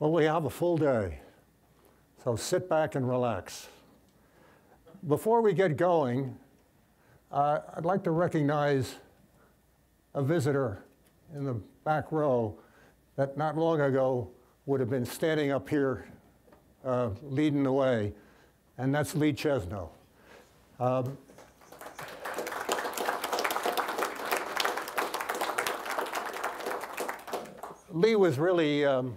Well, we have a full day, so sit back and relax. Before we get going, uh, I'd like to recognize a visitor in the back row that not long ago would have been standing up here uh, leading the way, and that's Lee Chesneau. Um, Lee was really, um,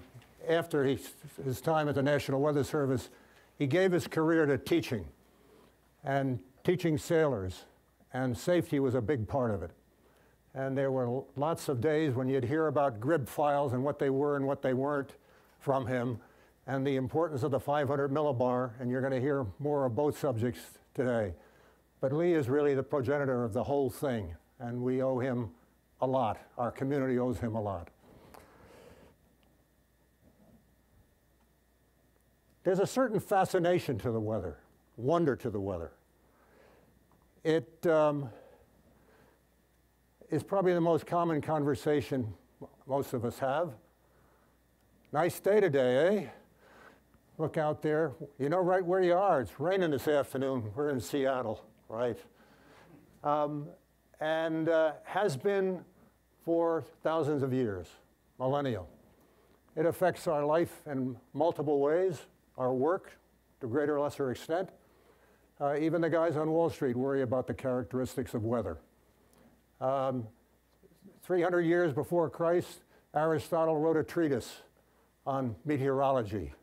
after he, his time at the National Weather Service, he gave his career to teaching and teaching sailors, and safety was a big part of it. And there were lots of days when you'd hear about GRIB files and what they were and what they weren't from him, and the importance of the 500 millibar, and you're going to hear more of both subjects today. But Lee is really the progenitor of the whole thing, and we owe him a lot. Our community owes him a lot. There's a certain fascination to the weather, wonder to the weather. It um, is probably the most common conversation most of us have. Nice day today, eh? Look out there. You know right where you are. It's raining this afternoon. We're in Seattle, right? Um, and uh, has been for thousands of years, millennial. It affects our life in multiple ways our work to greater or lesser extent. Uh, even the guys on Wall Street worry about the characteristics of weather. Um, 300 years before Christ, Aristotle wrote a treatise on meteorology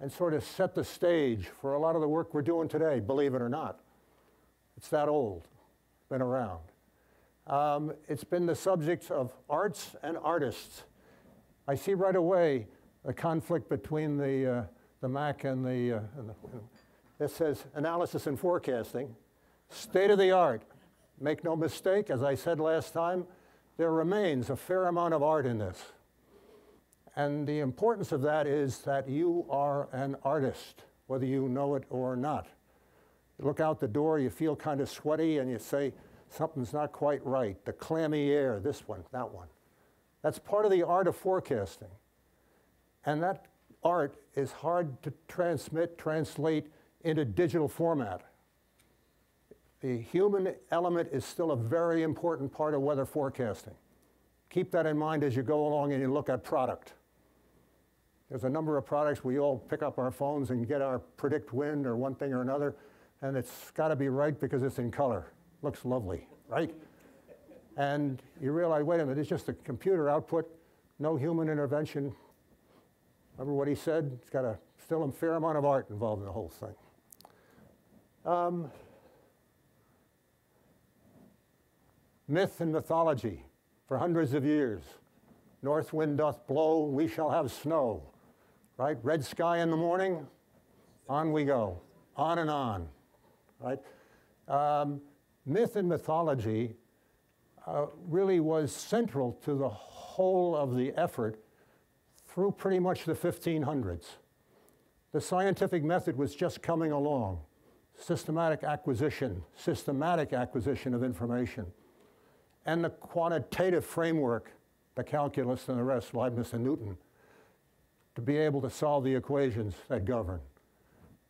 and sort of set the stage for a lot of the work we're doing today, believe it or not. It's that old, been around. Um, it's been the subject of arts and artists. I see right away the conflict between the uh, the MAC and the, uh, and the, it says analysis and forecasting, state of the art. Make no mistake, as I said last time, there remains a fair amount of art in this. And the importance of that is that you are an artist, whether you know it or not. You look out the door, you feel kind of sweaty, and you say, something's not quite right. The clammy air, this one, that one. That's part of the art of forecasting. And that art is hard to transmit, translate into digital format. The human element is still a very important part of weather forecasting. Keep that in mind as you go along and you look at product. There's a number of products we all pick up our phones and get our PredictWind or one thing or another, and it's got to be right because it's in color. Looks lovely, right? And you realize, wait a minute, it's just a computer output, no human intervention, Remember what he said? It's got a, still a fair amount of art involved in the whole thing. Um, myth and mythology for hundreds of years. North wind doth blow, we shall have snow. Right? Red sky in the morning, on we go. On and on. Right? Um, myth and mythology uh, really was central to the whole of the effort through pretty much the 1500s. The scientific method was just coming along. Systematic acquisition, systematic acquisition of information. And the quantitative framework, the calculus and the rest, Leibniz and Newton, to be able to solve the equations that govern.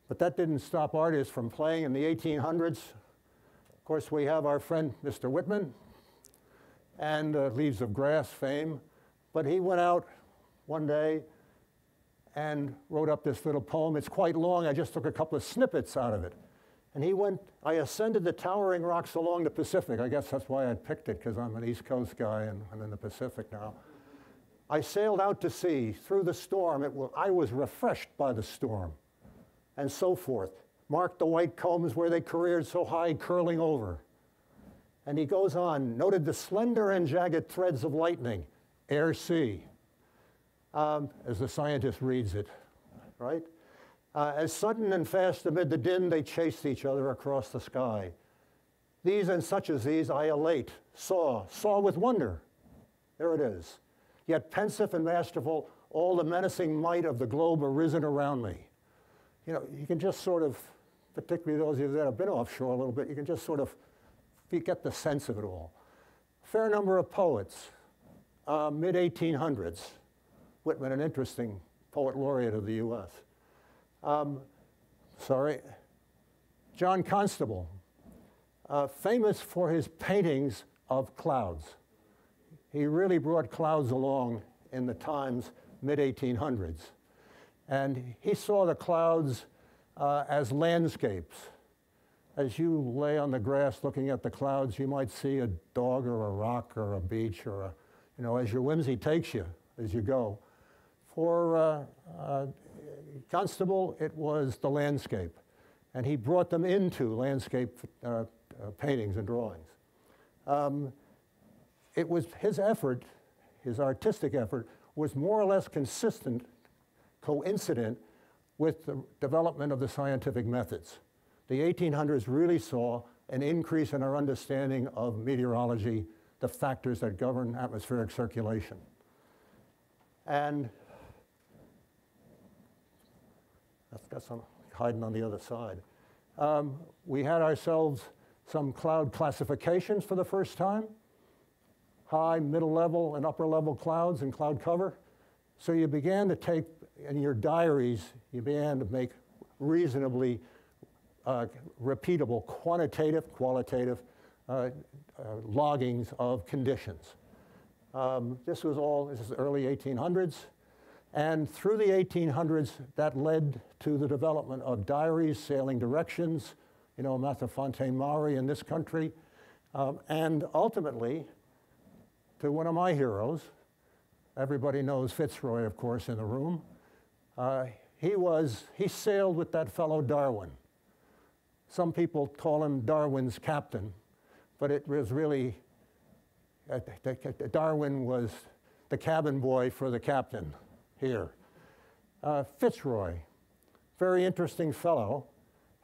But that didn't stop artists from playing in the 1800s. Of course, we have our friend Mr. Whitman and uh, Leaves of Grass fame, but he went out one day and wrote up this little poem. It's quite long. I just took a couple of snippets out of it. And he went, I ascended the towering rocks along the Pacific. I guess that's why I picked it, because I'm an East Coast guy and I'm in the Pacific now. I sailed out to sea through the storm. It, I was refreshed by the storm, and so forth. Marked the white combs where they careered so high, curling over. And he goes on, noted the slender and jagged threads of lightning, air, sea um, as the scientist reads it, right? Uh, as sudden and fast amid the din, they chased each other across the sky. These and such as these I elate, saw, saw with wonder. There it is. Yet pensive and masterful, all the menacing might of the globe arisen around me. You know, you can just sort of, particularly those of you that have been offshore a little bit, you can just sort of get the sense of it all. Fair number of poets, uh, mid 1800s, Whitman, an interesting poet laureate of the U.S. Um, sorry, John Constable, uh, famous for his paintings of clouds. He really brought clouds along in the times mid 1800s. And he saw the clouds uh, as landscapes. As you lay on the grass looking at the clouds, you might see a dog or a rock or a beach or a, you know, as your whimsy takes you as you go. For uh, uh, Constable, it was the landscape. And he brought them into landscape uh, paintings and drawings. Um, it was his effort, his artistic effort, was more or less consistent, coincident with the development of the scientific methods. The 1800s really saw an increase in our understanding of meteorology, the factors that govern atmospheric circulation. And that's got some hiding on the other side. Um, we had ourselves some cloud classifications for the first time high, middle level, and upper level clouds and cloud cover. So you began to take, in your diaries, you began to make reasonably uh, repeatable quantitative, qualitative uh, uh, loggings of conditions. Um, this was all, this is early 1800s. And through the 1800s, that led to the development of diaries, sailing directions, you know, Matthew Fontaine Maury in this country, um, and ultimately to one of my heroes. Everybody knows Fitzroy, of course, in the room. Uh, he was, he sailed with that fellow Darwin. Some people call him Darwin's captain, but it was really, uh, Darwin was the cabin boy for the captain here. Uh, Fitzroy, very interesting fellow,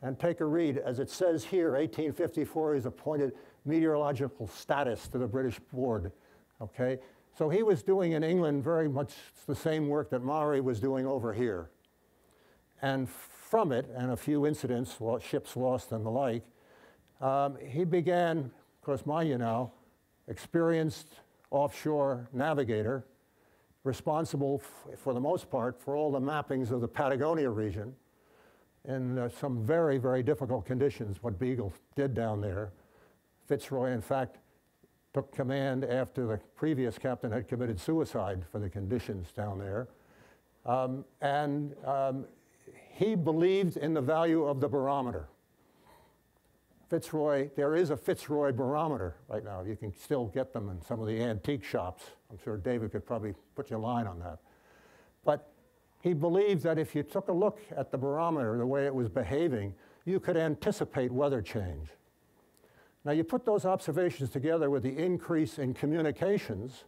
and take a read. As it says here, 1854, he's appointed meteorological status to the British board, okay? So he was doing in England very much the same work that Maury was doing over here. And from it, and a few incidents, ships lost and the like, um, he began, of course, mind you now, experienced offshore navigator, responsible for the most part for all the mappings of the Patagonia region in uh, some very, very difficult conditions, what Beagle did down there. Fitzroy, in fact, took command after the previous captain had committed suicide for the conditions down there. Um, and um, he believed in the value of the barometer. Fitzroy, there is a Fitzroy barometer right now. You can still get them in some of the antique shops. I'm sure David could probably put you a line on that. But he believed that if you took a look at the barometer, the way it was behaving, you could anticipate weather change. Now you put those observations together with the increase in communications,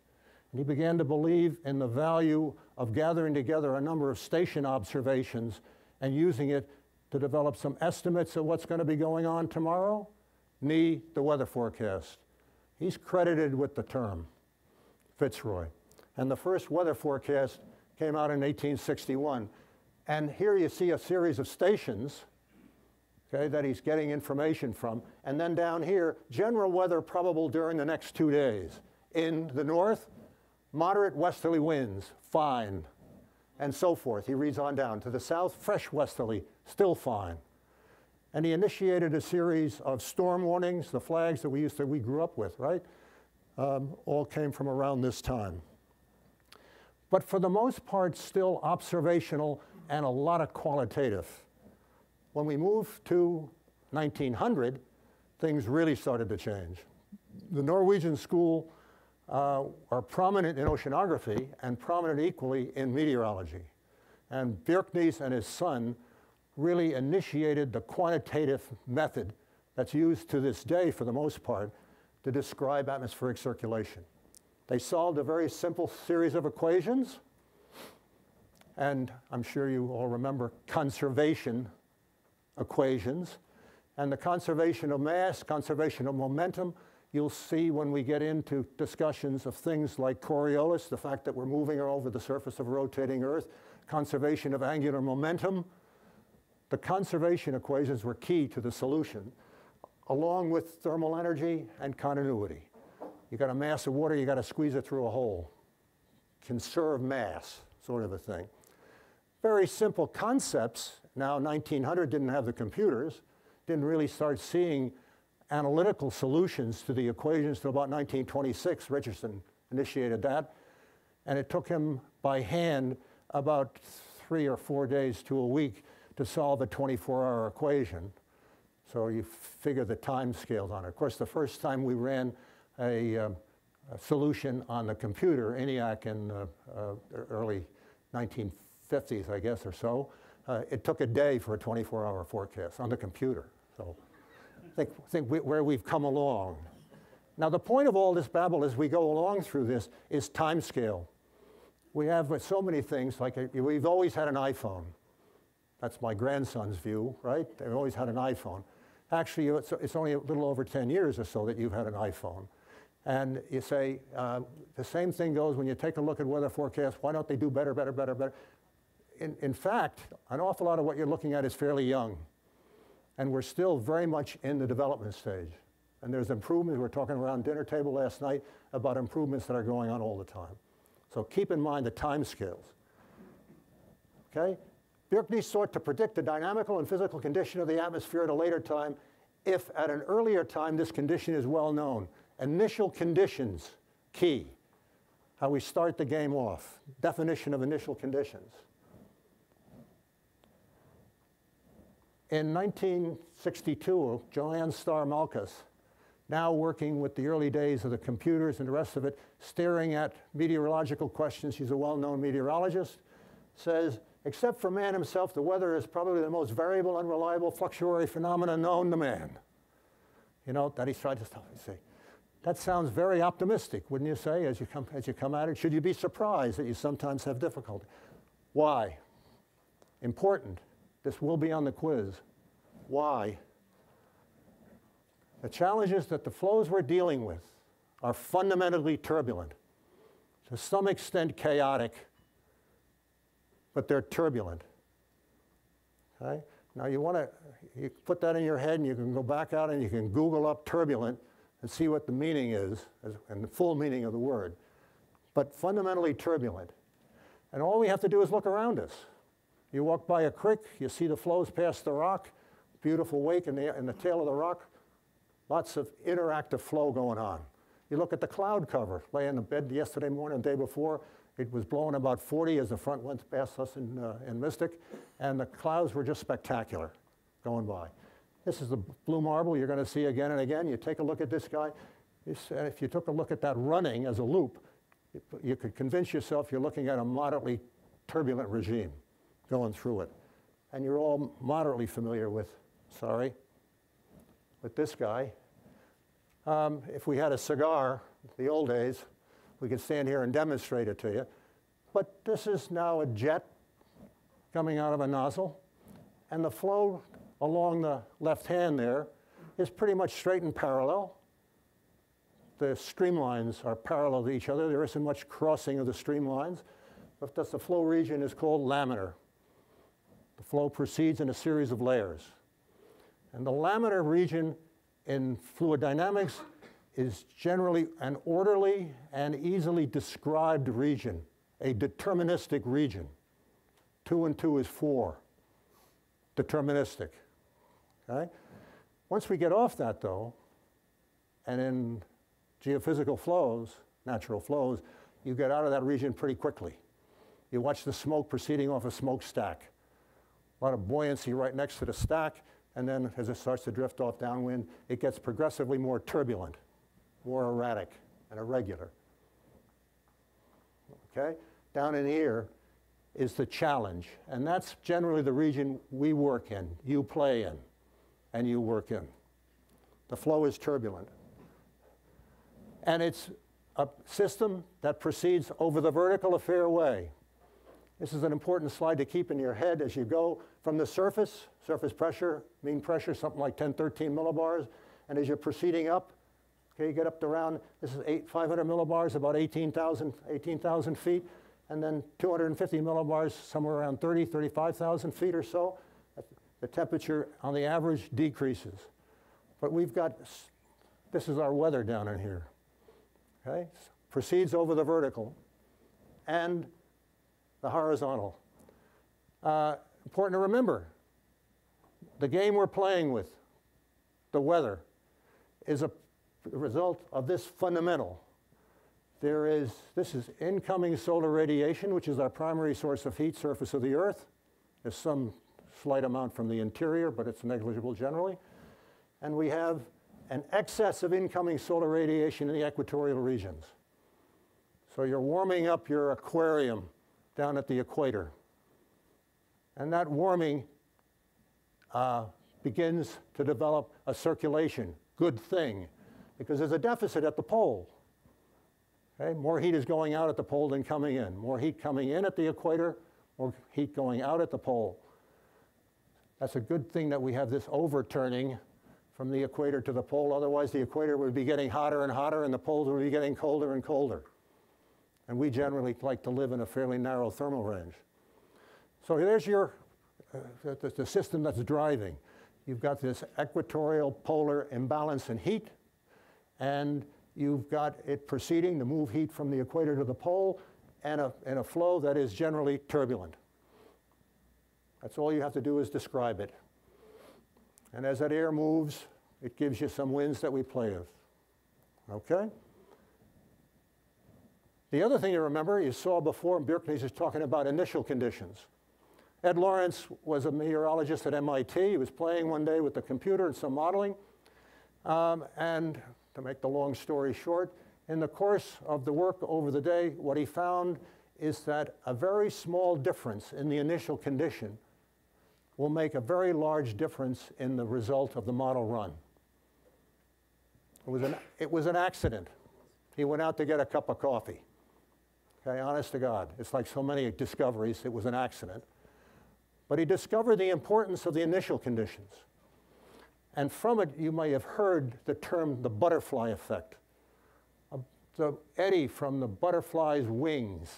and he began to believe in the value of gathering together a number of station observations and using it to develop some estimates of what's going to be going on tomorrow, knee the weather forecast. He's credited with the term, Fitzroy. And the first weather forecast came out in 1861. And here you see a series of stations okay, that he's getting information from. And then down here, general weather probable during the next two days. In the north, moderate westerly winds, fine and so forth. He reads on down. To the south, fresh westerly, still fine. And he initiated a series of storm warnings, the flags that we used to, we grew up with, right? Um, all came from around this time. But for the most part, still observational and a lot of qualitative. When we moved to 1900, things really started to change. The Norwegian school uh, are prominent in oceanography and prominent equally in meteorology. And Bjerknes and his son really initiated the quantitative method that's used to this day, for the most part, to describe atmospheric circulation. They solved a very simple series of equations, and I'm sure you all remember conservation equations, and the conservation of mass, conservation of momentum, You'll see when we get into discussions of things like Coriolis, the fact that we're moving over the surface of a rotating Earth, conservation of angular momentum. The conservation equations were key to the solution, along with thermal energy and continuity. You got a mass of water, you got to squeeze it through a hole. Conserve mass, sort of a thing. very simple concepts. Now, 1900 didn't have the computers, didn't really start seeing analytical solutions to the equations till about 1926. Richardson initiated that. And it took him by hand about three or four days to a week to solve a 24-hour equation. So you figure the time scales on it. Of course, the first time we ran a, um, a solution on the computer, ENIAC in uh, uh, early 1950s, I guess, or so, uh, it took a day for a 24-hour forecast on the computer. So think, think we, where we've come along. Now, the point of all this babble as we go along through this is time scale. We have so many things, like uh, we've always had an iPhone. That's my grandson's view, right? They've always had an iPhone. Actually, it's, it's only a little over 10 years or so that you've had an iPhone. And you say, uh, the same thing goes when you take a look at weather forecasts, why don't they do better, better, better, better? In, in fact, an awful lot of what you're looking at is fairly young. And we're still very much in the development stage. And there's improvements. We were talking around dinner table last night about improvements that are going on all the time. So keep in mind the time scales. Okay? Bjerknes sought to predict the dynamical and physical condition of the atmosphere at a later time if at an earlier time this condition is well known. Initial conditions, key. How we start the game off. Definition of initial conditions. In 1962, Joanne Starr Malkus, now working with the early days of the computers and the rest of it, staring at meteorological questions, she's a well-known meteorologist, says Except for man himself, the weather is probably the most variable, unreliable, fluctuatory phenomenon known to man. You know, that he's tried to stop. See, that sounds very optimistic, wouldn't you say, as you come as you come at it? Should you be surprised that you sometimes have difficulty? Why? Important. This will be on the quiz. Why? The challenges that the flows we're dealing with are fundamentally turbulent, to some extent chaotic, but they're turbulent. Okay? Now you want to you put that in your head and you can go back out and you can Google up turbulent and see what the meaning is and the full meaning of the word. But fundamentally turbulent. And all we have to do is look around us. You walk by a creek, you see the flows past the rock, beautiful wake in the, in the tail of the rock, lots of interactive flow going on. You look at the cloud cover, lay in the bed yesterday morning, the day before, it was blowing about 40 as the front went past us in, uh, in Mystic, and the clouds were just spectacular going by. This is the blue marble you're going to see again and again. You take a look at this guy. if you took a look at that running as a loop, you could convince yourself you're looking at a moderately turbulent regime going through it. And you're all moderately familiar with, sorry, with this guy. Um, if we had a cigar, the old days, we could stand here and demonstrate it to you. But this is now a jet coming out of a nozzle, and the flow along the left hand there is pretty much straight and parallel. The streamlines are parallel to each other. There isn't much crossing of the streamlines, but thus the flow region is called laminar. The flow proceeds in a series of layers. And the laminar region in fluid dynamics is generally an orderly and easily described region, a deterministic region. Two and two is four, deterministic. Okay? Once we get off that, though, and in geophysical flows, natural flows, you get out of that region pretty quickly. You watch the smoke proceeding off a smokestack. A lot of buoyancy right next to the stack, and then as it starts to drift off downwind, it gets progressively more turbulent more erratic and irregular. Okay? Down in here is the challenge, and that's generally the region we work in, you play in, and you work in. The flow is turbulent. And it's a system that proceeds over the vertical a fair way. This is an important slide to keep in your head as you go from the surface, surface pressure, mean pressure, something like 10, 13 millibars, and as you're proceeding up, Okay, you get up to around, this is eight, 500 millibars, about 18,000 18, feet, and then 250 millibars, somewhere around 30, 35,000 feet or so. The temperature on the average decreases. But we've got, this is our weather down in here. Okay, proceeds over the vertical and the horizontal. Uh, important to remember, the game we're playing with, the weather, is a result of this fundamental. There is, this is incoming solar radiation, which is our primary source of heat, surface of the Earth. There's some slight amount from the interior, but it's negligible generally. And we have an excess of incoming solar radiation in the equatorial regions. So you're warming up your aquarium down at the equator. And that warming uh, begins to develop a circulation, good thing, because there's a deficit at the pole. Okay? More heat is going out at the pole than coming in. More heat coming in at the equator, more heat going out at the pole. That's a good thing that we have this overturning from the equator to the pole. Otherwise, the equator would be getting hotter and hotter, and the poles would be getting colder and colder. And we generally like to live in a fairly narrow thermal range. So there's your uh, the, the system that's driving. You've got this equatorial polar imbalance in heat, and you've got it proceeding to move heat from the equator to the pole and a, and a flow that is generally turbulent. That's all you have to do is describe it. And as that air moves, it gives you some winds that we play with. Okay? The other thing to remember, you saw before, Bjerknes is talking about initial conditions. Ed Lorenz was a meteorologist at MIT. He was playing one day with the computer and some modeling. Um, and to make the long story short, in the course of the work over the day, what he found is that a very small difference in the initial condition will make a very large difference in the result of the model run. It was an, it was an accident. He went out to get a cup of coffee. Okay, honest to God. It's like so many discoveries, it was an accident. But he discovered the importance of the initial conditions. And from it, you may have heard the term the butterfly effect. Uh, the eddy from the butterfly's wings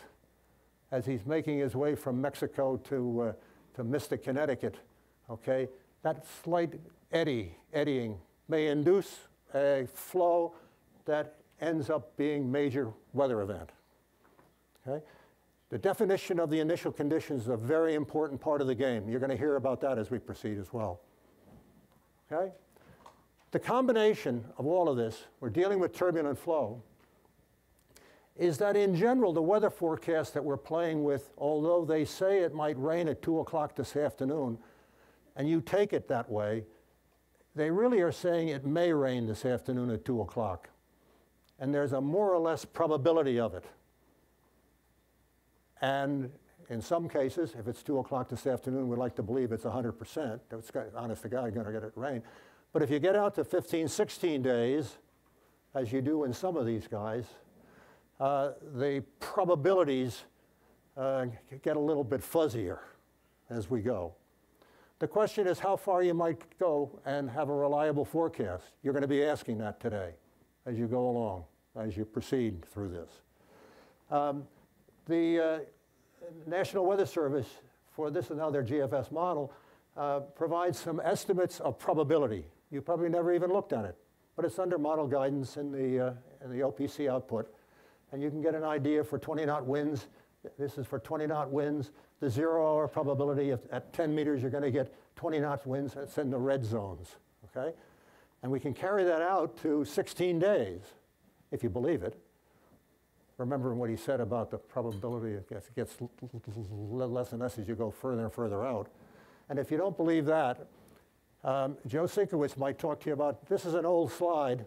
as he's making his way from Mexico to, uh, to Mystic, Connecticut, okay? That slight eddy, eddying, may induce a flow that ends up being major weather event, okay? The definition of the initial conditions is a very important part of the game. You're going to hear about that as we proceed as well. Okay? The combination of all of this, we're dealing with turbulent flow, is that in general, the weather forecast that we're playing with, although they say it might rain at 2 o'clock this afternoon, and you take it that way, they really are saying it may rain this afternoon at 2 o'clock. And there's a more or less probability of it. And in some cases, if it's 2 o'clock this afternoon, we'd like to believe it's 100%. That's honest to God, going to get it rain. But if you get out to 15, 16 days, as you do in some of these guys, uh, the probabilities uh, get a little bit fuzzier as we go. The question is how far you might go and have a reliable forecast. You're going to be asking that today as you go along, as you proceed through this. Um, the uh, National Weather Service, for this and now their GFS model, uh, provides some estimates of probability. You probably never even looked at it, but it's under model guidance in the, uh, in the OPC output. And you can get an idea for 20 knot winds. This is for 20 knot winds. The zero hour probability of, at 10 meters, you're going to get 20 knot winds. That's in the red zones, okay? And we can carry that out to 16 days, if you believe it remembering what he said about the probability it gets, gets less and less as you go further and further out. And if you don't believe that, um, Joe Sienkiewicz might talk to you about, this is an old slide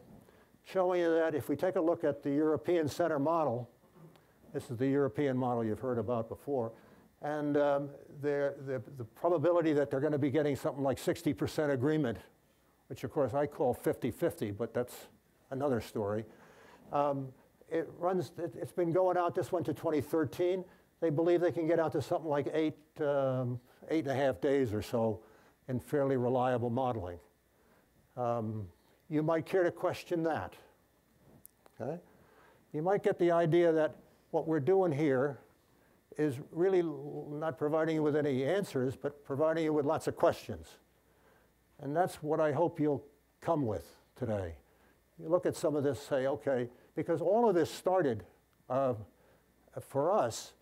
showing you that if we take a look at the European center model, this is the European model you've heard about before, and um, the, the, the probability that they're going to be getting something like 60% agreement, which of course I call 50-50, but that's another story. Um, it runs, it, has been going out, this one to 2013. They believe they can get out to something like eight, um, eight and a half days or so in fairly reliable modeling. Um, you might care to question that. Okay? You might get the idea that what we're doing here is really not providing you with any answers, but providing you with lots of questions. And that's what I hope you'll come with today. You look at some of this, say, okay, because all of this started uh, for us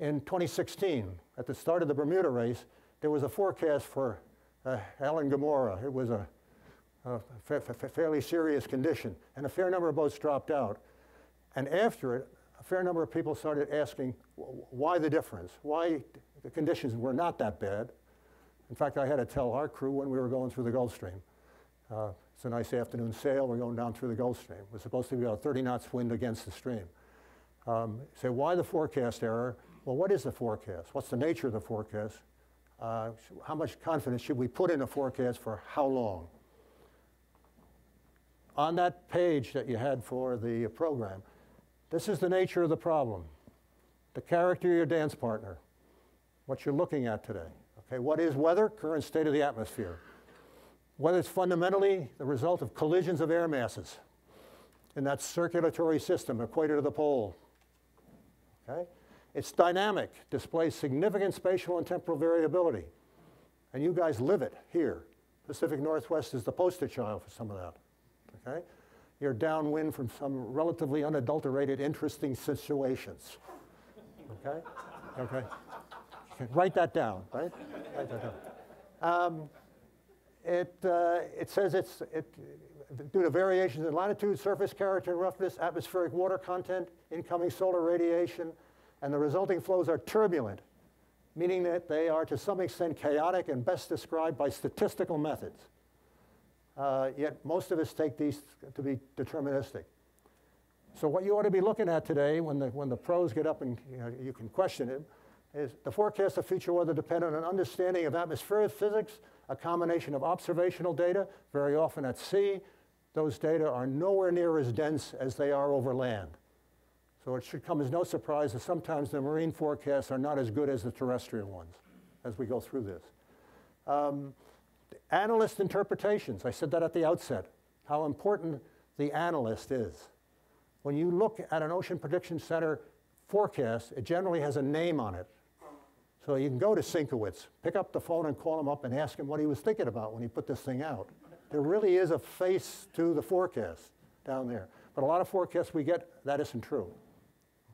in 2016, at the start of the Bermuda race, there was a forecast for uh, Alan Gamora. It was a, a fa fa fairly serious condition, and a fair number of boats dropped out. And after it, a fair number of people started asking why the difference, why the conditions were not that bad. In fact, I had to tell our crew when we were going through the Gulf Stream. Uh, it's a nice afternoon sail. We're going down through the Gulf Stream. Was supposed to be about 30 knots wind against the stream. Um, say, why the forecast error? Well, what is the forecast? What's the nature of the forecast? Uh, how much confidence should we put in a forecast for how long? On that page that you had for the program, this is the nature of the problem. The character of your dance partner, what you're looking at today. Okay, what is weather? Current state of the atmosphere. Weather is fundamentally the result of collisions of air masses in that circulatory system equator to the pole. Okay? It's dynamic, displays significant spatial and temporal variability. And you guys live it here. Pacific Northwest is the poster child for some of that. Okay? You're downwind from some relatively unadulterated, interesting situations. Okay? Okay. okay. Write that down, right? Write that down. Um, it, uh, it says it's it, due to variations in latitude, surface character and roughness, atmospheric water content, incoming solar radiation, and the resulting flows are turbulent, meaning that they are to some extent chaotic and best described by statistical methods. Uh, yet most of us take these to be deterministic. So what you ought to be looking at today when the, when the pros get up and you, know, you can question it is the forecast of future weather depend on an understanding of atmospheric physics, a combination of observational data, very often at sea. Those data are nowhere near as dense as they are over land. So it should come as no surprise that sometimes the marine forecasts are not as good as the terrestrial ones as we go through this. Um, analyst interpretations, I said that at the outset, how important the analyst is. When you look at an Ocean Prediction Center forecast, it generally has a name on it. So you can go to Sienkiewicz, pick up the phone and call him up and ask him what he was thinking about when he put this thing out. There really is a face to the forecast down there. But a lot of forecasts we get, that isn't true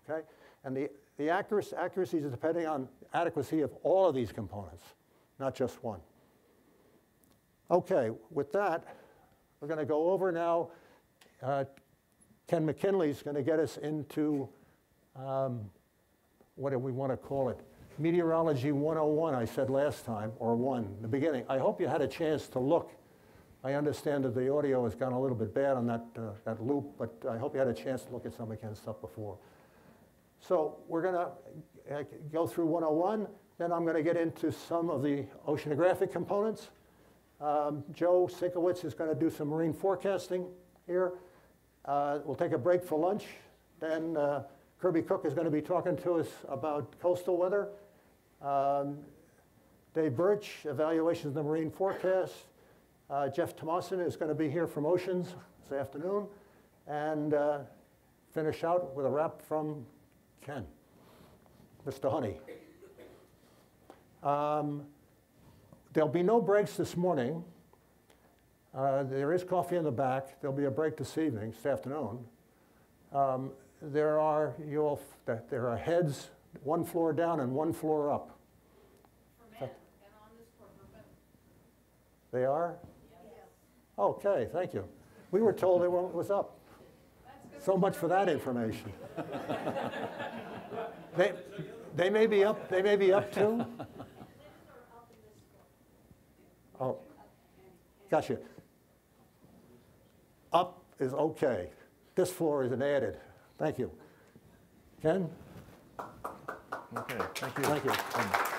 okay? And the, the accuracy, accuracy is depending on adequacy of all of these components, not just one. Okay, with that, we're going to go over now. Uh, Ken McKinley is going to get us into, um, what do we want to call it? Meteorology 101, I said last time, or one, the beginning. I hope you had a chance to look. I understand that the audio has gone a little bit bad on that, uh, that loop, but I hope you had a chance to look at some of Ken's stuff before. So we're going to uh, go through 101. Then I'm going to get into some of the oceanographic components. Um, Joe Sienkiewicz is going to do some marine forecasting here. Uh, we'll take a break for lunch. Then uh, Kirby Cook is going to be talking to us about coastal weather. Um, Dave Birch, evaluations of the marine forecast. Uh, Jeff Tomasin is going to be here from Oceans this afternoon. And uh, finish out with a wrap from Ken. Mr. Honey. Um, there'll be no breaks this morning. Uh, there is coffee in the back. There'll be a break this evening, this afternoon. Um, there are you'll there are heads one floor down and one floor up. They are? Yes. Okay, thank you. We were told it was up. So much for that information. they, they may be up. They may be up too. Oh, gotcha. Up is okay. This floor is an added. Thank you. Ken? Okay, thank you. Thank you.